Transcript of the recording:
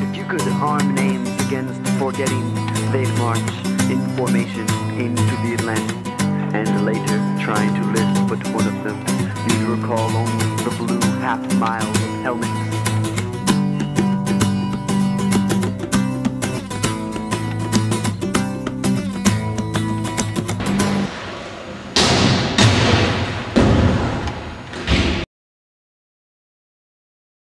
If you could arm names against forgetting, they'd march in formation into the Atlantic. And later, trying to list but one of them, you'd recall only the blue half mile of helmets